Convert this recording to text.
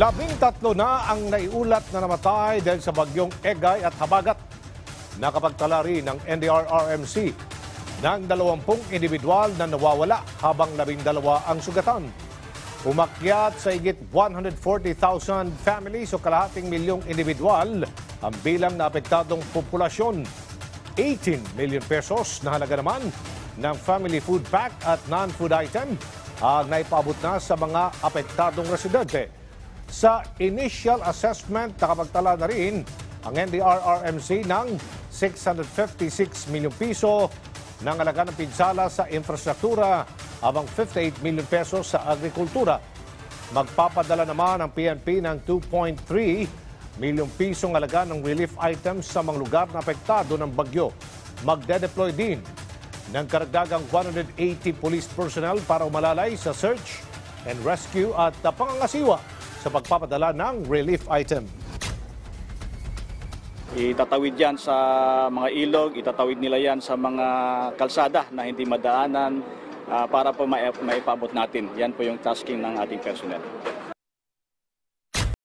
Labing tatlo na ang naiulat na namatay dahil sa bagyong Egay at Habagat. Nakapagtala rin ng NDRRMC ng 20 individual na nawawala habang labing dalawa ang sugatan. Umakyat sa higit 140,000 families o kalahating milyong individual ang bilang na apektadong populasyon. 18 million pesos na halaga naman ng family food pack at non-food item ang naipabot na sa mga apektadong residente. Sa initial assessment, nakapagtala na rin ang NDRRMC ng 656 milyong piso ng halaga ng pinsala sa infrastruktura habang 58 milyon pesos sa agrikultura. Magpapadala naman ang PNP ng 2.3 milyong pisong halaga ng relief items sa mga lugar na apektado ng bagyo. Magde-deploy din ng karagdagang 180 police personnel para umalalay sa search and rescue at pangangasiwa sa pagpapadala ng relief item. Itatawid yan sa mga ilog, itatawid nila yan sa mga kalsada na hindi madaanan ah, para po mai- maipabot natin. Yan po yung tasking ng ating personnel.